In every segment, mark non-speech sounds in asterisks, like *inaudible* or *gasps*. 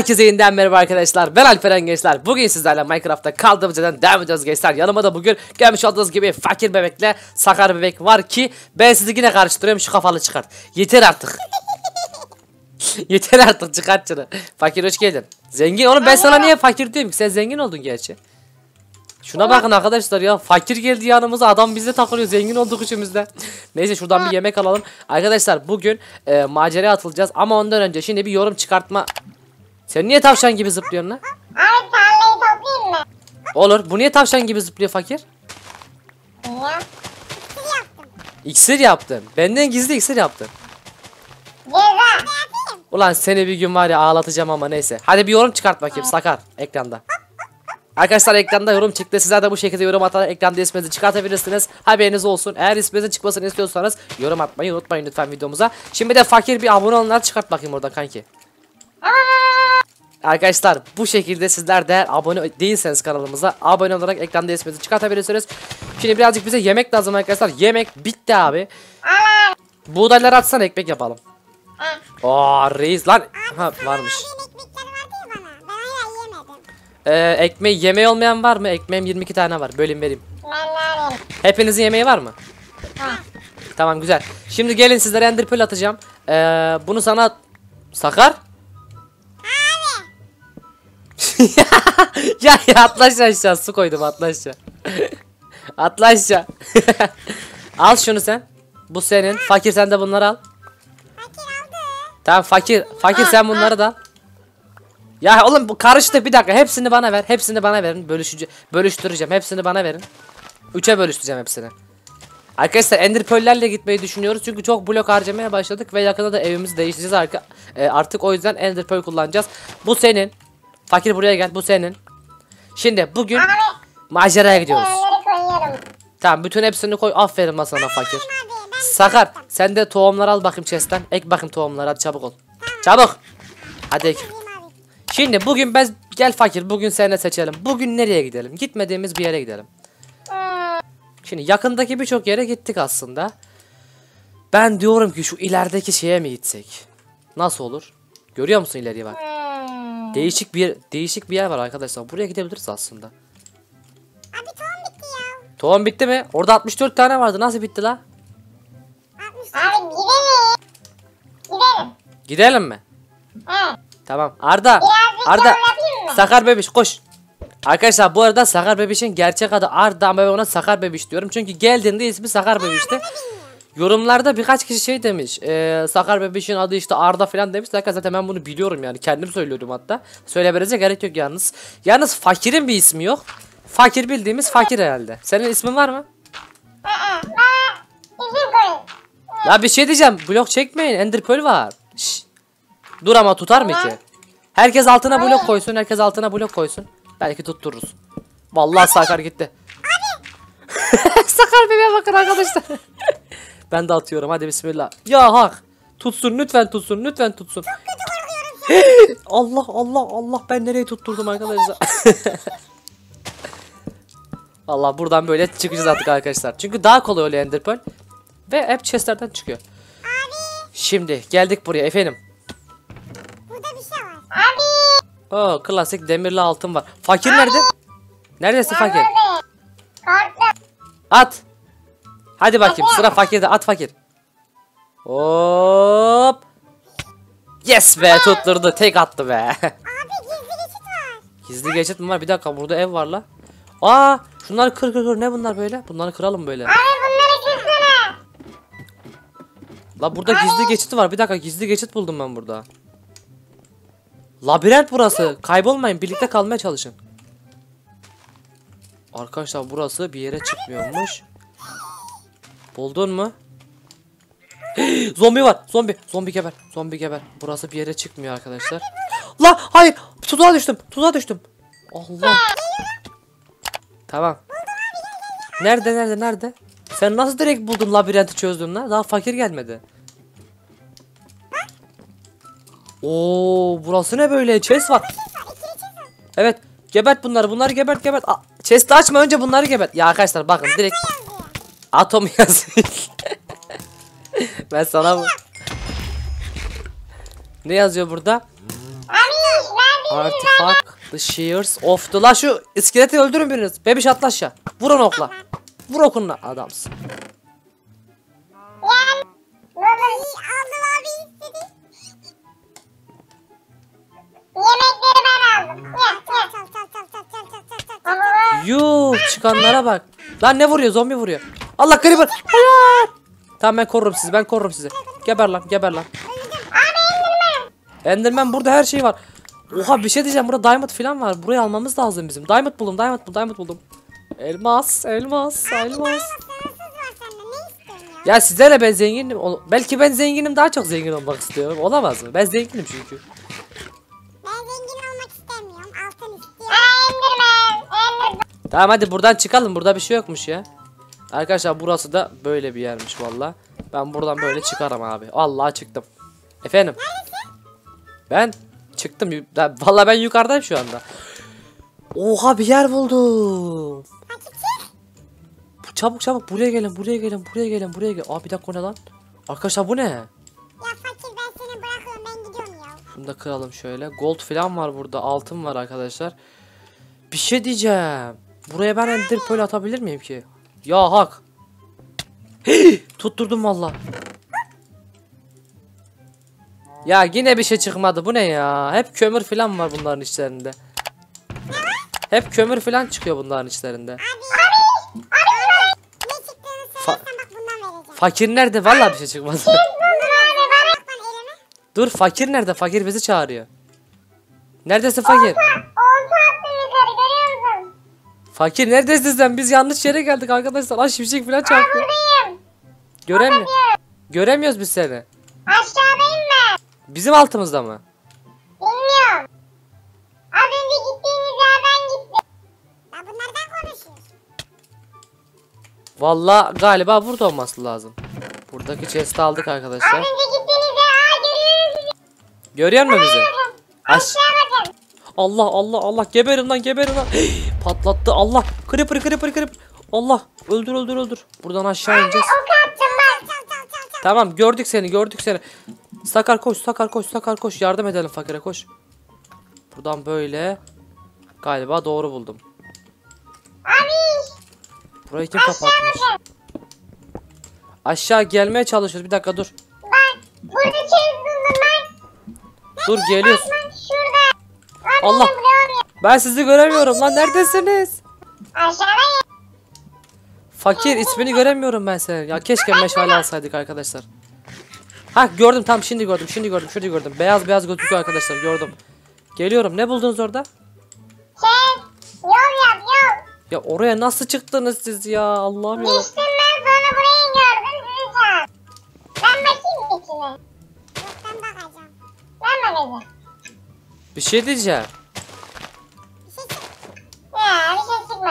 Herkese yeniden merhaba arkadaşlar. Ben Alperen Gençler. Bugün sizlerle Minecraft'ta kaldığımız yerden devam edeceğiz gençler. Yanıma da bugün gelmiş olduğunuz gibi fakir bebekle sakar bebek var ki ben sizi yine karıştırıyorum şu kafalı çıkart. Yeter artık. *laughs* Yeter artık çıkart şunu. Fakir hoş geldin. Zengin oğlum ben sana niye fakir diyorum ki sen zengin oldun gerçi. Şuna bakın arkadaşlar ya fakir geldi yanımıza adam bize takılıyor zengin olduk üçümüzde. Neyse şuradan bir yemek alalım. Arkadaşlar bugün e, maceraya atılacağız ama ondan önce şimdi bir yorum çıkartma. Sen niye tavşan gibi zıplıyorsun lan? Abi tarlayı toplayayım mı? Olur bu niye tavşan gibi zıplıyor fakir? Yaptım. İksir yaptın. Benden gizli iksir yaptın. Ceza. Ulan seni bir gün var ya ağlatacağım ama neyse. Hadi bir yorum çıkart bakayım Sakar ekranda. Arkadaşlar ekranda yorum çıktı. Sizler de bu şekilde yorum atarak ekranda isminizi çıkartabilirsiniz. Haberiniz olsun. Eğer isminizin çıkmasını istiyorsanız yorum atmayı unutmayın lütfen videomuza. Şimdi de fakir bir abone olanlar çıkart bakayım orada kanki. Arkadaşlar bu şekilde sizler de abone değilseniz kanalımıza abone olarak ekranda isminizi çıkartabilirsiniz. Şimdi birazcık bize yemek lazım arkadaşlar. Yemek bitti abi. Buğdayları atsana ekmek yapalım. Aa reis lan. Ha varmış. Ee, ekmeği yemeği olmayan var mı? Ekmeğim 22 tane var. Bölüm vereyim. Hepinizin yemeği var mı? Ha. Tamam güzel. Şimdi gelin sizlere ender pearl atacağım. Ee, bunu sana Sakar. *laughs* ya ya atla aşağı su koydum atla aşağı. *laughs* atla aşağı. *laughs* al şunu sen. Bu senin. Fakir sen de bunları al. Fakir aldı. Tamam fakir. Fakir sen bunları da al. Ya oğlum bu karıştı bir dakika. Hepsini bana ver. Hepsini bana verin. Bölüşücü bölüştüreceğim. Hepsini bana verin. Üçe bölüştüreceğim hepsini. Arkadaşlar Ender Pearl'lerle gitmeyi düşünüyoruz. Çünkü çok blok harcamaya başladık ve yakında da evimizi değiştireceğiz arka. e, artık o yüzden Ender Pearl kullanacağız. Bu senin. Fakir buraya gel. Bu senin. Şimdi bugün Abi. maceraya gidiyoruz. Tamam bütün hepsini koy. Aferin lan sana fakir. Abi Sakar sen de tohumları al bakayım chest'ten. Ek bakayım tohumları hadi çabuk ol. Çabuk. Hadi ek. Şimdi bugün ben gel fakir bugün seninle seçelim. Bugün nereye gidelim? Gitmediğimiz bir yere gidelim. Hmm. Şimdi yakındaki birçok yere gittik aslında. Ben diyorum ki şu ilerideki şeye mi gitsek? Nasıl olur? Görüyor musun ileriye bak. Değişik bir değişik bir yer var arkadaşlar. Buraya gidebiliriz aslında. Abi tohum bitti ya. Tohum bitti mi? Orada 64 tane vardı. Nasıl bitti la? Abi gidelim. Gidelim. Gidelim mi? He. Tamam. Arda. Birazcık Arda. Sakar bebiş koş. Arkadaşlar bu arada Sakar bebişin gerçek adı Arda ama ben ona Sakar bebiş diyorum. Çünkü geldiğinde ismi Sakar bebişti. Yorumlarda birkaç kişi şey demiş. E, Sakar bebişin adı işte Arda falan demiş. Zaten zaten ben bunu biliyorum yani. Kendim söylüyordum hatta. Söylemenize gerek yok yalnız. Yalnız fakirin bir ismi yok. Fakir bildiğimiz fakir herhalde. Senin ismin var mı? Ya bir şey diyeceğim. Blok çekmeyin. Ender Pearl var. Şşş. Dur ama tutar mı ki? Herkes altına blok koysun. Herkes altına blok koysun. Belki tuttururuz. Vallahi Sakar gitti. *laughs* Sakar bebeğe bakın arkadaşlar. *laughs* ben de atıyorum. Hadi bismillah. Ya hak. Tutsun lütfen tutsun. Lütfen tutsun. *gasps* Allah Allah Allah ben nereye tutturdum arkadaşlar. *laughs* Allah buradan böyle çıkacağız artık arkadaşlar. Çünkü daha kolay oluyor Ender Pearl. Ve hep chestlerden çıkıyor. Şimdi geldik buraya efendim. Burada bir şey var. Abi. Oo klasik demirli altın var. Fakir nerede? Neredesin fakir? Abi. At. Hadi bakayım sıra fakirde at fakir. Hop. Yes be tutturdu tek attı be. Abi gizli *laughs* geçit var. Gizli geçit mi var? Bir dakika burada ev var la. Aa şunları kır kır kır ne bunlar böyle? Bunları kıralım böyle. Abi bunları kırsana. La burada gizli geçit var. Bir dakika gizli geçit buldum ben burada. Labirent burası. Kaybolmayın. Birlikte kalmaya çalışın. Arkadaşlar burası bir yere çıkmıyormuş. Buldun mu? *gasps* zombi var. Zombi. Zombi geber. Zombi geber. Burası bir yere çıkmıyor arkadaşlar. La hayır. Tuzağa düştüm. Tuzağa düştüm. Allah. Tamam. Nerede nerede nerede? Sen nasıl direkt buldun labirenti çözdün lan? Daha fakir gelmedi. Oo, burası ne böyle? Chest var. Evet. Gebert bunları. Bunları gebert gebert. Aa, Chest'i açma önce bunları gebert. Ya arkadaşlar bakın direkt atom yazıyor. ben sana bu. Ne yazıyor burada? Abi Artifact the shears of the... La şu iskeleti öldürün biriniz. Bebiş atla aşağı. Vur onu okla. Vur okunla adamsın. Yuh çıkanlara bak. Lan ne vuruyor zombi vuruyor. Allah creeper. Hayır. Tamam ben korurum sizi ben korurum sizi. Geber lan geber lan. Enderman burada her şey var. Oha bir şey diyeceğim burada diamond falan var. Burayı almamız lazım bizim. Diamond buldum diamond buldum diamond buldum. Elmas elmas elmas. Ne ya? Ya sizlerle ben zenginim. Belki ben zenginim daha çok zengin olmak istiyorum. Olamaz mı? Ben zenginim çünkü. Ben zengin olmak istemiyorum. Altın istiyorum. Enderman. Enderman. Tamam hadi buradan çıkalım. Burada bir şey yokmuş ya. Arkadaşlar burası da böyle bir yermiş valla. Ben buradan böyle çıkarım abi. Allah çıktım. Efendim. Ben çıktım. Valla ben yukarıdayım şu anda. Oha bir yer buldum. Çabuk çabuk buraya gelin buraya gelin buraya gelin buraya gelin. Aa bir dakika o ne lan? Arkadaşlar bu ne? Ya fakir ben seni bırakıyorum. Ben gidiyorum ya. Şunu da kıralım şöyle. Gold falan var burada. Altın var arkadaşlar. Bir şey diyeceğim. Buraya ben ender pearl atabilir miyim ki? Ya hak. Hii, tutturdum valla. Ya yine bir şey çıkmadı. Bu ne ya? Hep kömür falan var bunların içlerinde. Hep kömür falan çıkıyor bunların içlerinde. Abi. Abi. Abi. Ne Fa-. Fakir nerede? Valla bir şey çıkmadı. Dur fakir nerede? Fakir bizi çağırıyor. Neredesin fakir? Olta attım yukarı görüyor musun? Fakir neredesin sen? Biz yanlış yere geldik arkadaşlar. Lan şimşek falan. Buradayım. Göremiyor. Göremiyoruz biz seni. Aşağıdayım ben. Bizim altımızda mı? Bilmiyorum. Az önce gittiğiniz yerden gittim. Ya bunlardan konuşuyoruz. Vallahi galiba burada olması lazım. Buradaki chest'i aldık Az arkadaşlar. önce gittiğiniz yer. Aa görüyoruz sizi. Görüyor musun bizi? Aş Aşağı bakın. Allah Allah Allah geberin lan geberin lan. Patlattı Allah. Creeper creeper creeper. Allah öldür öldür öldür. Buradan aşağı ineceğiz. Tamam gördük seni gördük seni. Sakar koş Sakar koş Sakar koş yardım edelim fakire koş. Buradan böyle. Galiba doğru buldum. Abi. Burayı kim kapatmış? Aşağı gelmeye çalışıyoruz. Bir dakika dur. Bak. Burada çeyiz buldum ben. Dur geliyoruz. Bak şurada. Abi Allah. Ben sizi göremiyorum lan. Neredesiniz? Aşağıdayım. Fakir ismini göremiyorum ben senin. Ya keşke meşale alsaydık arkadaşlar. Ha gördüm tam şimdi gördüm. Şimdi gördüm. Şimdi gördüm. Beyaz beyaz gözüküyor arkadaşlar. Gördüm. Geliyorum. Ne buldunuz orada? Şey. Yol yap yol. Ya oraya nasıl çıktınız siz ya? Allah'ım ya. Geçtim ben sonra burayı gördüm çağırdım. Ben bakayım içine? Yok ben bakacağım. Ben bakacağım. Bir şey diyeceğim.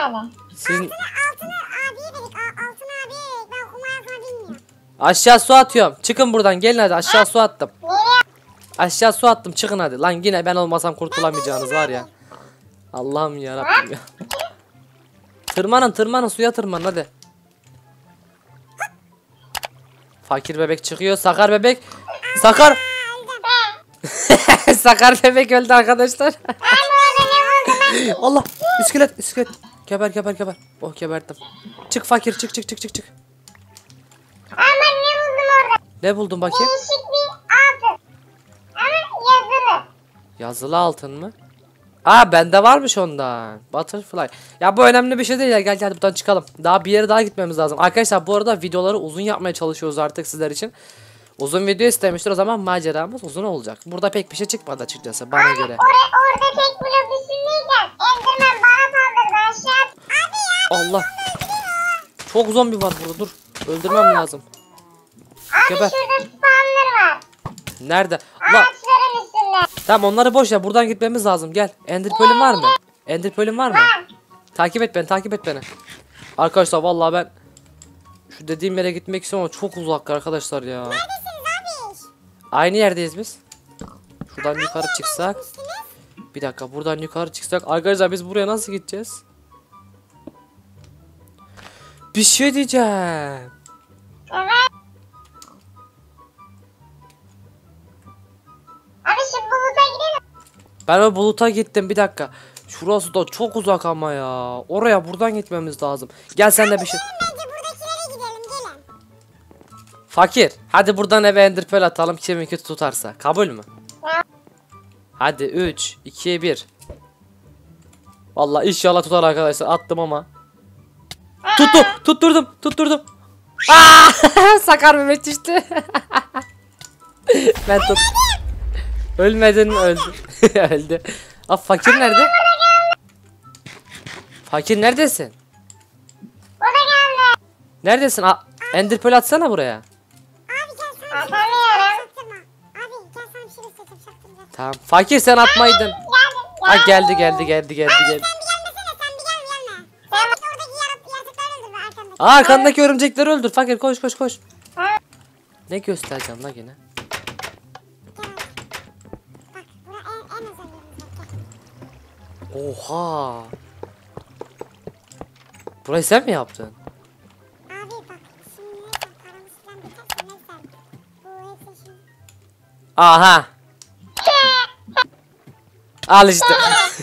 Çıkmadı. Siz Altını, altını abiye verdik. A- altını abiye verdik. Ben okuma yazma bilmiyorum. aşağı su atıyorum. Çıkın buradan. Gelin hadi aşağı su attım. Aşağı su attım. Çıkın hadi. Lan yine ben olmasam kurtulamayacağınız var ya. Allah'ım ya Rabbim ya. Tırmanın tırmanın suya tırmanın hadi. Fakir bebek çıkıyor. Sakar bebek. Sakar. *laughs* Sakar bebek öldü arkadaşlar. *laughs* Allah. İskelet iskelet. Geber geber geber. Oh geberdim. Çık fakir çık çık çık çık çık. Ama ne buldum orada? Ne buldun bakayım? Değişik bir altın. Ama yazılı. Yazılı altın mı? Aa bende varmış ondan. Butterfly. Ya bu önemli bir şey değil ya. Gel gel buradan çıkalım. Daha bir yere daha gitmemiz lazım. Arkadaşlar bu arada videoları uzun yapmaya çalışıyoruz artık sizler için. Uzun video istemiştir o zaman maceramız uzun olacak. Burada pek bir şey çıkmadı açıkçası bana göre. Orada, orada tek blok üstündeyken Enderman bana Allah. Çok zombi var burada dur. Öldürmem lazım. Abi Geber. şurada spawnlar var. Nerede? La Ağaçların üstünde. tamam onları boş ver. Buradan gitmemiz lazım. Gel. Ender Pearl'ün var mı? Ender Pearl'ün var mı? Var. Takip et beni, takip et beni. Arkadaşlar vallahi ben şu dediğim yere gitmek istiyorum ama çok uzak arkadaşlar ya. Neredesiniz abi? Aynı yerdeyiz biz. Şuradan yukarı çıksak. Bir dakika buradan yukarı çıksak. Arkadaşlar biz buraya nasıl gideceğiz? Bir şey diyeceğim. Abi şu buluta gidelim. Ben o buluta gittim bir dakika. Şurası da çok uzak ama ya. Oraya buradan gitmemiz lazım. Gel sen de bir şey. Bence buradakilere gidelim gelin. Fakir. Hadi buradan eve ender pearl atalım. Kiminki tutarsa. Kabul mü? Hadi 3, 2, 1. Vallahi inşallah tutar arkadaşlar. Attım ama. Tuttu. Tutturdum. Tutturdum. Aa! *laughs* Sakar Mehmet düştü. *laughs* ben tut. Ölmedin mi öldü. *laughs* öldü. Aa, fakir nerede? Fakir neredesin? O da geldi. Neredesin? Aa, ender pearl atsana buraya. Abi gel sana Atamıyorum. Çaktırma. Abi gel sana bir şey. Tamam. Fakir sen atmaydın. Geldi. Ha geldi geldi geldi geldi geldi. Aa, arkandaki örümcekleri öldür. Fakir koş koş koş. Ne göstereceğim la gene? Oha. Burayı sen mi yaptın? Aha. Al işte.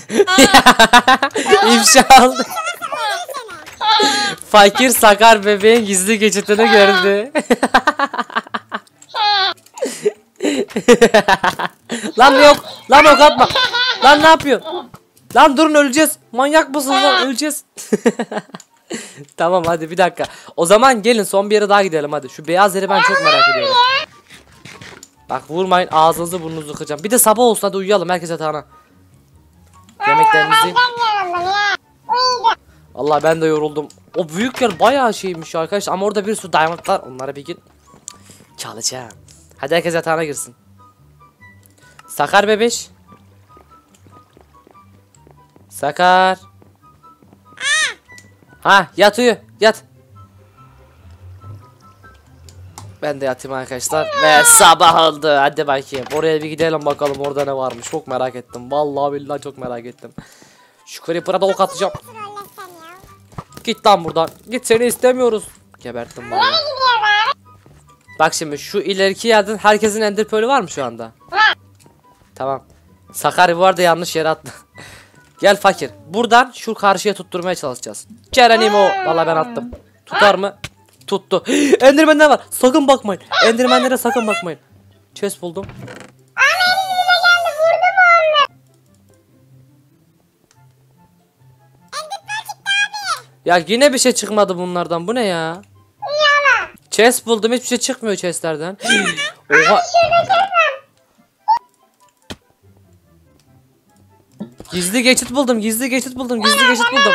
*laughs* *laughs* İfşa aldı. Fakir sakar bebeğin gizli geçitini gördü. lan yok. Lan ok atma. Lan ne yapıyorsun? Lan durun öleceğiz. Manyak mısınız lan öleceğiz. *laughs* tamam hadi bir dakika. O zaman gelin son bir yere daha gidelim hadi. Şu beyaz yeri ben çok merak ediyorum. Bak vurmayın ağzınızı burnunuzu kıracağım. Bir de sabah olsun hadi uyuyalım herkes yatağına. Uyuyacağım. Allah ben de yoruldum. O büyük yer bayağı şeymiş arkadaşlar ama orada bir sürü diamond. Onlara bir gün çalacağım. Hadi herkes yatağına girsin. Sakar bebeş. Sakar. Ha yat uyu yat. Ben de yatayım arkadaşlar. Ve sabah oldu. Hadi bakayım. Oraya bir gidelim bakalım orada ne varmış. Çok merak ettim. Vallahi billahi çok merak ettim. Şu creeper'a da ok atacağım. Git lan buradan. Git seni istemiyoruz. Geberttim abi? Bak şimdi şu ileriki yerden herkesin ender pearl'ü var mı şu anda? Tamam. Sakar bu arada yanlış yere attı. *laughs* Gel fakir. Buradan şu karşıya tutturmaya çalışacağız. Cerenimo. Vallahi ben attım. Tutar mı? Tuttu. *gasps* Endermenler var. Sakın bakmayın. Endermenlere sakın bakmayın. Chest buldum. Ya yine bir şey çıkmadı bunlardan. Bu ne ya? Chest buldum. Hiçbir şey çıkmıyor chestlerden. Oha. Gizli geçit buldum. Gizli geçit buldum. Gizli geçit buldum.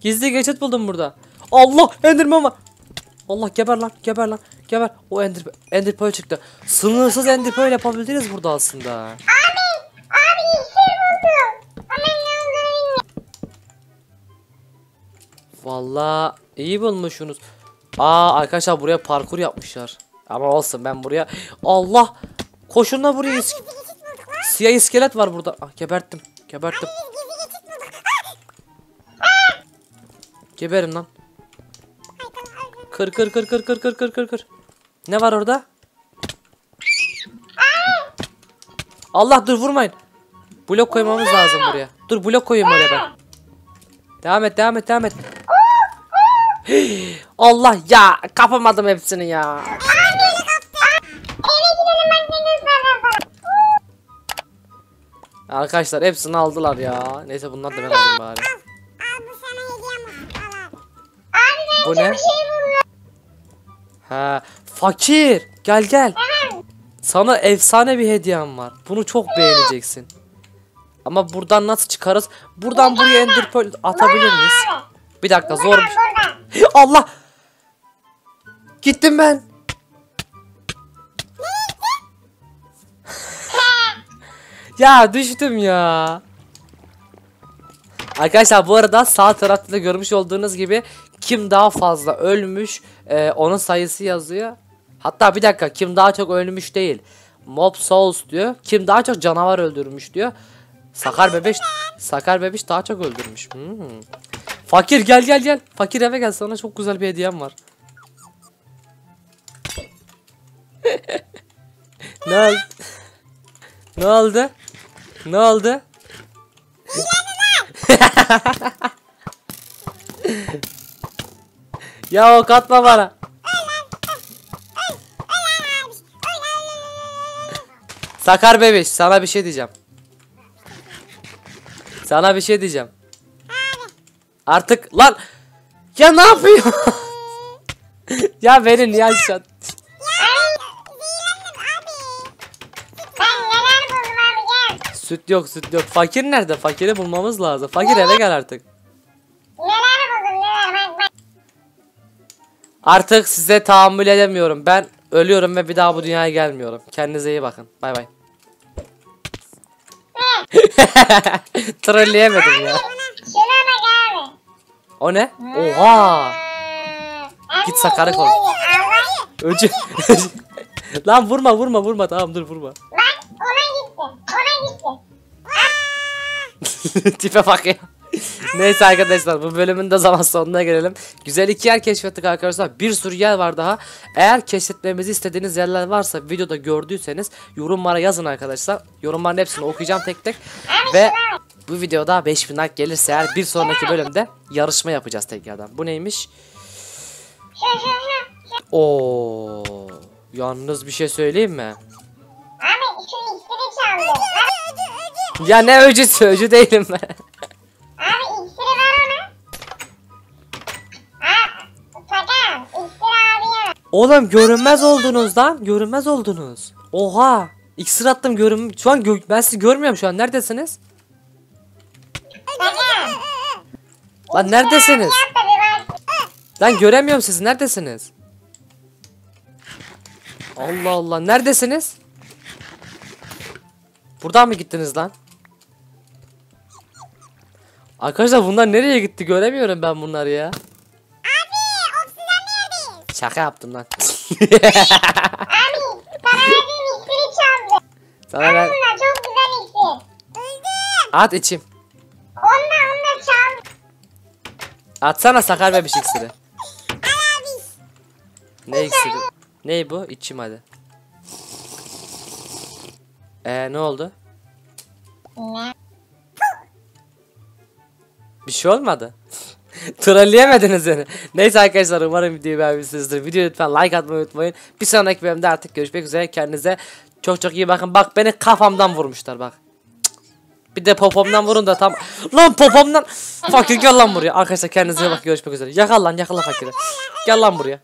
Gizli geçit buldum burada. Allah Enderman var. Allah geber lan geber lan geber. O Ender Ender Pearl çıktı. Sınırsız Ender Pearl yapabiliriz burada aslında. Abi Vallahi iyi bulmuşsunuz. Aa arkadaşlar buraya parkur yapmışlar. Ama olsun ben buraya Allah koşun da buraya is- siyah iskelet var burada. Ah, geberttim. Geberttim. Geberin lan. Kır kır kır kır kır kır kır kır kır. Ne var orada? Allah dur vurmayın. Blok koymamız lazım buraya. Dur blok koyayım oraya ben. Devam et devam et devam et. Allah ya kapamadım hepsini ya. Arkadaşlar hepsini aldılar ya. Neyse bunlar da ben alayım bari. Bu ne? şey. Ha, fakir. Gel gel. Sana efsane bir hediyem var. Bunu çok beğeneceksin. Ama buradan nasıl çıkarız? Buradan buraya ender pearl atabilir miyiz? Bir dakika zor. bir- Buradan. *laughs* Allah! Gittim ben. *laughs* ya düştüm ya. Arkadaşlar bu arada sağ tarafta da görmüş olduğunuz gibi kim daha fazla ölmüş e, onun sayısı yazıyor. Hatta bir dakika kim daha çok ölmüş değil. Mob Souls diyor. Kim daha çok canavar öldürmüş diyor. Sakar bebeş Sakar bebeş daha çok öldürmüş. Hmm. Fakir gel gel gel. Fakir eve gel sana çok güzel bir hediyem var. *laughs* ne oldu? ne oldu? Ne oldu? *laughs* ya o katma bana. Sakar bebiş sana bir şey diyeceğim. Sana bir şey diyeceğim. Artık lan ya ne yapıyor? *laughs* ya buldum abi gel. Süt yok süt yok. Fakir nerede? Fakiri bulmamız lazım. Fakir eve gel artık. Artık size tahammül edemiyorum. Ben ölüyorum ve bir daha bu dünyaya gelmiyorum. Kendinize iyi bakın. Bay bay. *laughs* Trolleyemedim ya. Şuna bak. O ne? Oha. Git sakarı. Allah. Öcü. Lan vurma vurma vurma tamam dur vurma. Bak ona gitti. Ona gitti. *laughs* Tipe bak ya. Neyse arkadaşlar bu bölümün de zaman sonuna gelelim. Güzel iki yer keşfettik arkadaşlar. Bir sürü yer var daha. Eğer keşfetmemizi istediğiniz yerler varsa videoda gördüyseniz yorumlara yazın arkadaşlar. Yorumların hepsini okuyacağım tek tek. Ve bu videoda 5000 like gelirse eğer bir sonraki bölümde yarışma yapacağız tekrardan. Bu neymiş? *laughs* Oo. Yalnız bir şey söyleyeyim mi? Abi şu iksiri çaldı. Abi, Ya ne öcüsü öcü değilim ben. abi iksiri ver ona. Ha, sakın. İksiri abiye ver. Oğlum görünmez oldunuz lan. Görünmez oldunuz. Oha. İksir attım görün. Şu an gö- ben sizi görmüyorum şu an. Neredesiniz? Sakın. Lan neredesiniz? Lan göremiyorum sizi. Neredesiniz? Allah Allah. Neredesiniz? Buradan mı gittiniz lan? Arkadaşlar bunlar nereye gitti? Göremiyorum ben bunları ya. Şaka yaptım lan. Abi sana verdiğim iksiri çaldı. Sana ben çok güzel iksir. At içim. Atsana sakar bebiş iksiri. Al abi. Ne iksiri? Ne bu? İçim hadi. Ee ne oldu? Bir şey olmadı. *laughs* Trolleyemediniz beni. Neyse arkadaşlar umarım videoyu beğenmişsinizdir. Videoyu lütfen like atmayı unutmayın. Bir sonraki bölümde artık görüşmek üzere. Kendinize çok çok iyi bakın. Bak beni kafamdan vurmuşlar bak. Bir de popomdan vurun da tam. Lan popomdan. Fakir gel lan buraya. Arkadaşlar kendinize iyi bakın. Görüşmek üzere. Yakal lan yakala fakiri. Gel lan buraya.